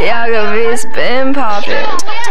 Yago V's been poppin'.